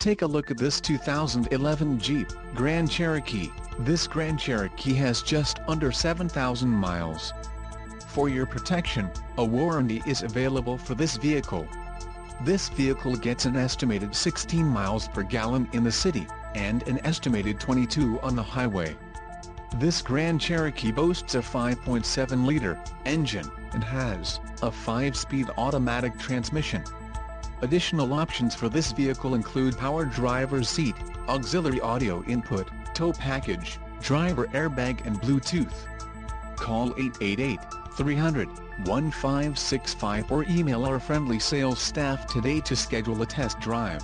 Take a look at this 2011 Jeep Grand Cherokee. This Grand Cherokee has just under 7,000 miles. For your protection, a warranty is available for this vehicle. This vehicle gets an estimated 16 miles per gallon in the city, and an estimated 22 on the highway. This Grand Cherokee boasts a 5.7-liter engine, and has a 5-speed automatic transmission. Additional options for this vehicle include power driver's seat, auxiliary audio input, tow package, driver airbag and Bluetooth. Call 888-300-1565 or email our friendly sales staff today to schedule a test drive.